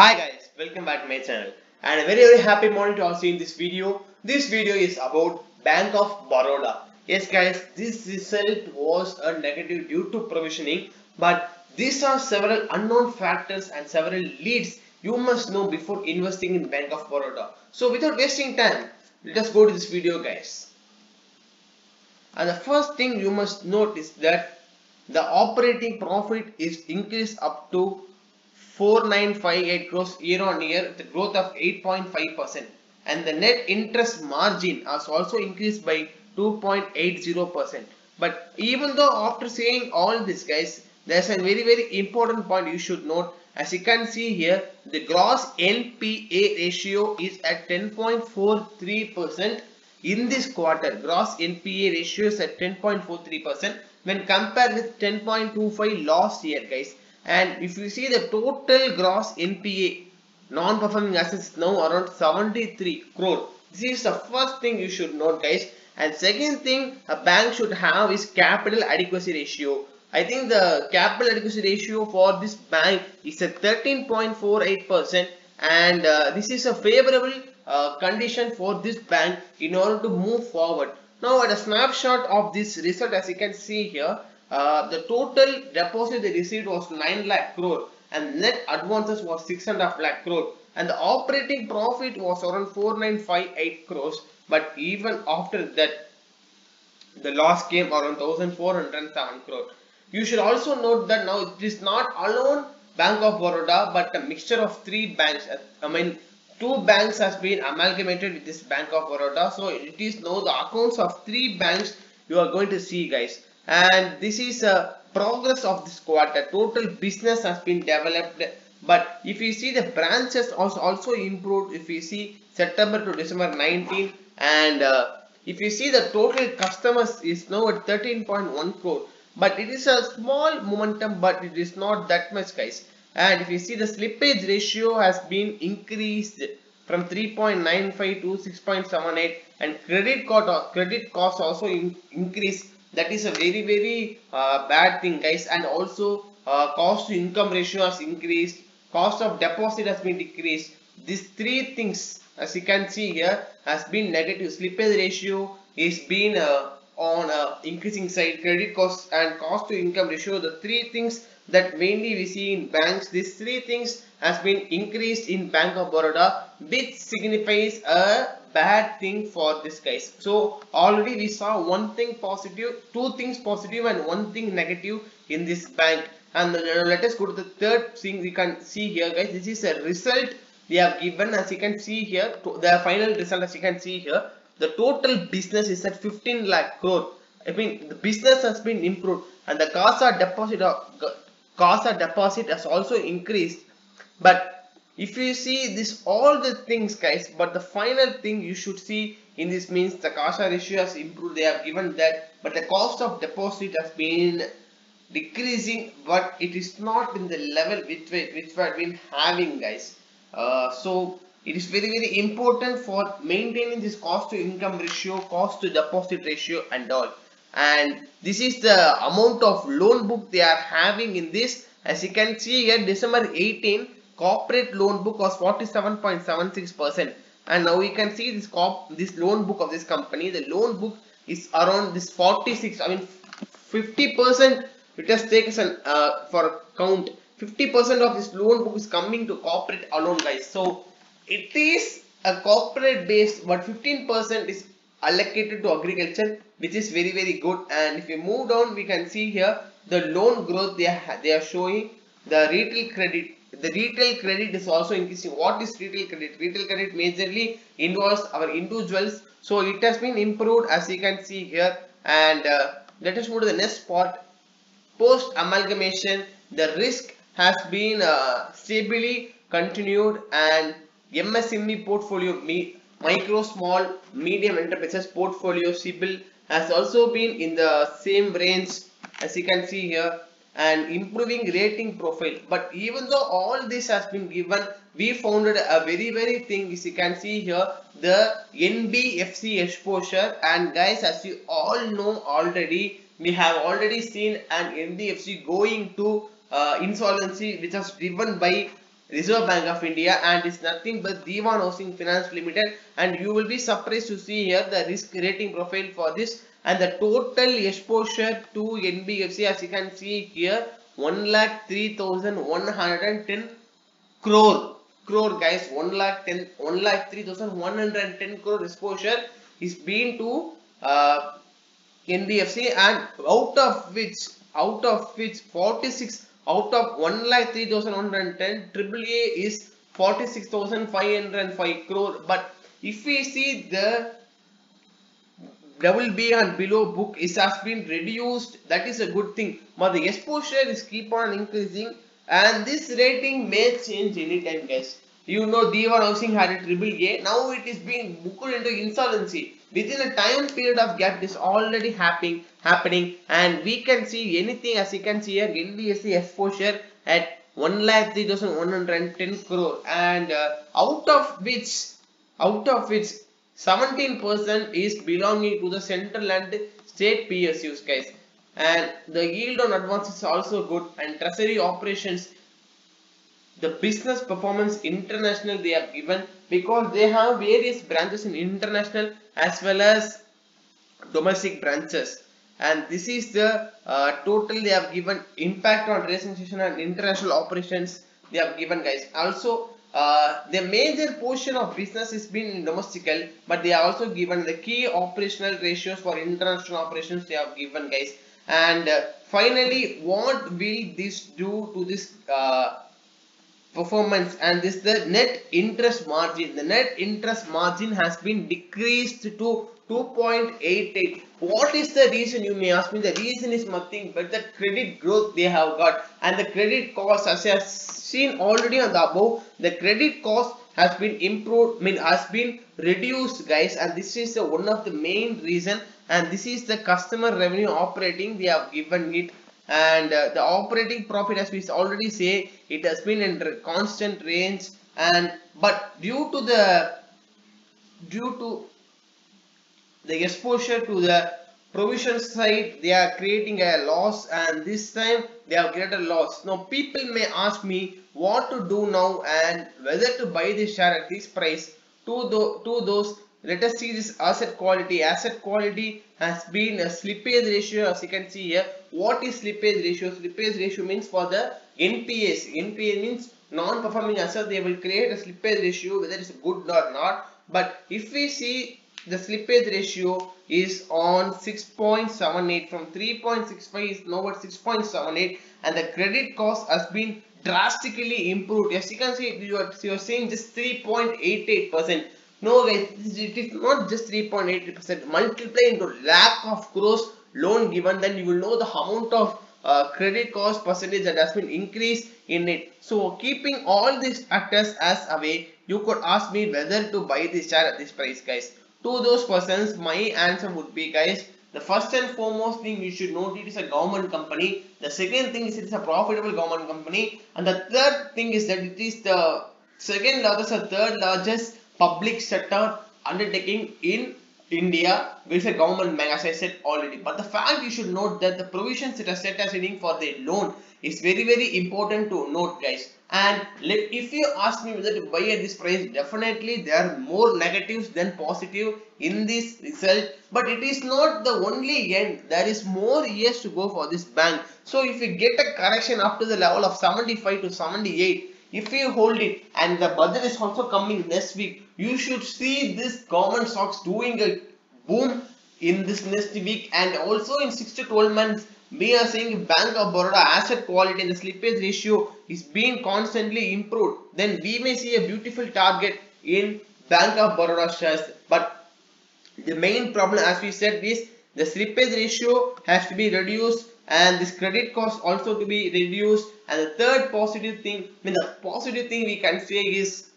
Hi guys, welcome back to my channel and a very very happy morning to all see in this video. This video is about Bank of Baroda. Yes guys, this result was a negative due to provisioning but these are several unknown factors and several leads you must know before investing in Bank of Baroda. So without wasting time, let us go to this video guys. And the first thing you must note is that the operating profit is increased up to 4958 crores year on year a growth of 8.5% and the net interest margin has also increased by 2.80% but even though after saying all this guys there's a very very important point you should note. As you can see here the gross NPA ratio is at 10.43% in this quarter. Gross NPA ratio is at 10.43% when compared with 10.25 last year guys and if you see the total gross NPA non-performing assets now around 73 crore. This is the first thing you should note guys. And second thing a bank should have is capital adequacy ratio. I think the capital adequacy ratio for this bank is at 13.48 percent. And uh, this is a favorable uh, condition for this bank in order to move forward. Now at a snapshot of this result as you can see here uh, the total deposit they received was 9 lakh crore and net advances was 6.5 lakh crore. And the operating profit was around 4958 crores. But even after that the loss came around 1407 crore. You should also note that now it is not alone bank of baroda but a mixture of three banks. I mean two banks has been amalgamated with this bank of baroda. So it is now the accounts of three banks you are going to see guys and this is a progress of this quarter. Total business has been developed but if you see the branches also also improved. If you see september to december 19 and uh, if you see the total customers is now at 13.1 crore. But it is a small momentum but it is not that much guys. And if you see the slippage ratio has been increased from 3.95 to 6.78 and credit cost credit cost also in, increased that is a very very uh, bad thing guys. And also uh, cost to income ratio has increased. Cost of deposit has been decreased. These three things as you can see here has been negative. Slippage ratio is been uh, on uh, increasing side. Credit cost and cost to income ratio the three things that mainly we see in banks these three things has been increased in bank of baroda which signifies a bad thing for this guys. So already we saw one thing positive two things positive and one thing negative in this bank. And uh, let us go to the third thing we can see here guys. This is a result we have given. As you can see here the final result as you can see here the total business is at 15 lakh crore. I mean the business has been improved and the CASA deposit CASA deposit has also increased. But if you see this all the things guys but the final thing you should see in this means the CASA ratio has improved. They have given that but the cost of deposit has been decreasing but it is not in the level which we, which we have been having guys. Uh, so it is very very important for maintaining this cost to income ratio cost to deposit ratio and all. And this is the amount of loan book they are having in this. As you can see here december 18 corporate loan book was 47.76 percent. And now you can see this corp this loan book of this company the loan book is around this 46 i mean 50 percent it has taken uh, for count. 50 percent of this loan book is coming to corporate alone guys. So it is a corporate based but 15 percent is allocated to agriculture which is very very good. And if we move down we can see here the loan growth they are they are showing. The retail credit the retail credit is also increasing. What is retail credit? Retail credit majorly involves our individuals. So it has been improved as you can see here. And uh, let us move to the next part. Post amalgamation the risk has been uh, stably continued. And MSME portfolio micro small medium enterprises portfolio CIBIL has also been in the same range as you can see here and improving rating profile. But even though all this has been given we founded a very very thing. As you can see here the NBFC exposure. And guys as you all know already we have already seen an NBFC going to uh, insolvency which was driven by Reserve Bank of India. And it's nothing but Dewan Housing Finance Limited. And you will be surprised to see here the risk rating profile for this and the total exposure to NBFC as you can see here 1 lakh 3110 crore. Crore guys 1 lakh 10 1 lakh 3110 crore exposure is being to uh, NBFC and out of which out of which 46 out of 1 lakh 3110 triple A is 46,505 crore. But if we see the double B and below book. Is has been reduced. That is a good thing. But the exposure is keep on increasing. And this rating may change anytime guys. You know Dewan Housing had a triple A. Now it is being booked into insolvency. Within a time period of gap is already happening happening. And we can see anything. As you can see here NBFC exposure at 1 lakh 3110 crore. And uh, out of which out of which 17% is belonging to the central and state PSUs guys. And the yield on advance is also good. And treasury operations the business performance international they have given because they have various branches in international as well as domestic branches. And this is the uh, total they have given impact on relaxation and international operations they have given guys. Also uh, the major portion of business is been domestical but they are also given the key operational ratios for international operations they have given guys. And uh, finally what will this do to this uh, performance? And this the net interest margin. The net interest margin has been decreased to 2.88 what is the reason you may ask me? The reason is nothing but the credit growth they have got. And the credit cost as I have seen already on the above the credit cost has been improved I mean has been reduced guys. And this is the one of the main reason. And this is the customer revenue operating they have given it. And uh, the operating profit as we already say it has been in constant range. And but due to the due to the exposure to the provision side they are creating a loss and this time they have created a loss. Now people may ask me what to do now and whether to buy this share at this price. To, the, to those let us see this asset quality. Asset quality has been a slippage ratio as you can see here. What is slippage ratio? Slippage ratio means for the npas npa means non-performing asset they will create a slippage ratio whether it's good or not. But if we see the slippage ratio is on 6.78 from 3.65 is now at 6.78 and the credit cost has been drastically improved. As you can see you are, you are seeing just 3.88 percent. No guys, it is not just 3.88 percent. Multiply into lakh of crores loan given, then you will know the amount of uh, credit cost percentage that has been increased in it. So keeping all these factors as away, you could ask me whether to buy this share at this price guys. To those persons, my answer would be guys, the first and foremost thing you should note it is a government company. The second thing is it is a profitable government company. And the third thing is that it is the second largest or third largest public sector undertaking in India with a government bank as I said already. But the fact you should note that the provisions that are set as aside for the loan is very very important to note guys. And if you ask me whether to buy at this price, definitely there are more negatives than positive in this result. But it is not the only end. There is more years to go for this bank. So if you get a correction up to the level of 75 to 78, if you hold it and the budget is also coming next week you should see this government stocks doing a boom in this next week. And also in 6 to 12 months we are seeing Bank of Baroda asset quality and the slippage ratio is being constantly improved. Then we may see a beautiful target in Bank of Baroda shares. But the main problem as we said is the slippage ratio has to be reduced and this credit cost also to be reduced. And the third positive thing I mean the positive thing we can say is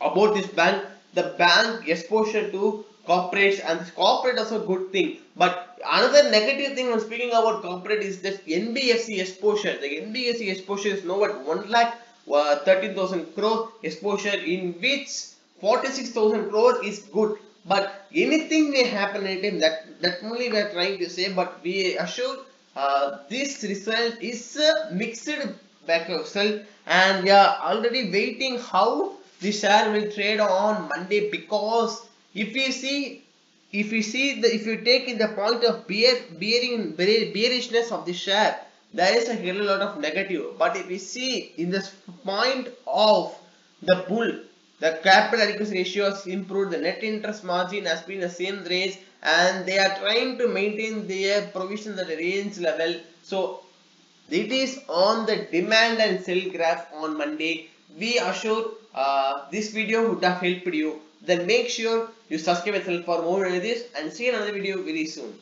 about this bank the bank exposure to corporates. And this corporate also a good thing. But another negative thing when speaking about corporate is that NBFC exposure. The NBFC exposure is now at 1 lakh uh, 13,000 crore exposure in which 46,000 crore is good. But anything may happen anytime that that only we are trying to say. But we assure uh, this result is a mixed back sell and we are already waiting how the share will trade on Monday because if you see if you see the if you take in the point of bear bearing bearishness of the share there is a hell lot of negative. But if we see in this point of the bull the capital adequacy ratio has improved. The net interest margin has been the same range and they are trying to maintain their provision at the range level. So it is on the demand and sell graph on monday. We assure uh, this video would have helped you. Then make sure you subscribe yourself for more videos and see another video very soon